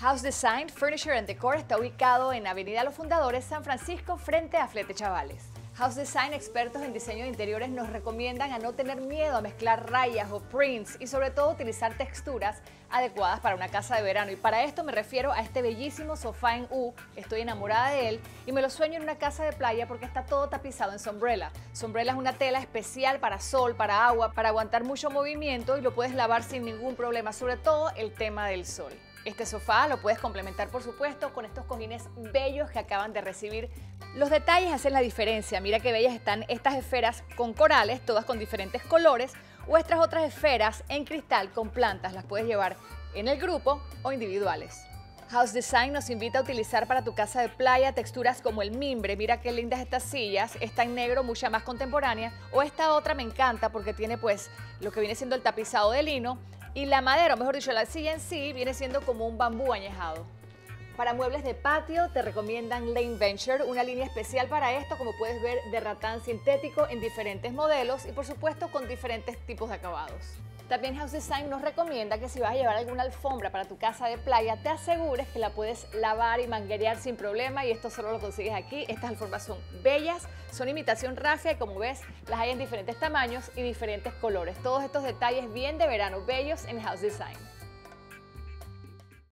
House Design Furniture and Decor está ubicado en Avenida Los Fundadores, San Francisco, frente a Flete Chavales. House Design, expertos en diseño de interiores, nos recomiendan a no tener miedo a mezclar rayas o prints y sobre todo utilizar texturas adecuadas para una casa de verano. Y para esto me refiero a este bellísimo sofá en U, estoy enamorada de él y me lo sueño en una casa de playa porque está todo tapizado en sombrela. Sombrela es una tela especial para sol, para agua, para aguantar mucho movimiento y lo puedes lavar sin ningún problema, sobre todo el tema del sol. Este sofá lo puedes complementar, por supuesto, con estos cojines bellos que acaban de recibir. Los detalles hacen la diferencia. Mira qué bellas están estas esferas con corales, todas con diferentes colores, o estas otras esferas en cristal con plantas. Las puedes llevar en el grupo o individuales. House Design nos invita a utilizar para tu casa de playa texturas como el mimbre. Mira qué lindas estas sillas. Esta en negro, mucha más contemporánea. O esta otra me encanta porque tiene pues lo que viene siendo el tapizado de lino y la madera, o mejor dicho, la silla en sí viene siendo como un bambú añejado. Para muebles de patio te recomiendan Lane Venture, una línea especial para esto, como puedes ver, de ratán sintético en diferentes modelos y por supuesto con diferentes tipos de acabados. También House Design nos recomienda que si vas a llevar alguna alfombra para tu casa de playa, te asegures que la puedes lavar y manguerear sin problema y esto solo lo consigues aquí. Estas alfombras son bellas, son imitación rafia y como ves, las hay en diferentes tamaños y diferentes colores. Todos estos detalles bien de verano, bellos en House Design.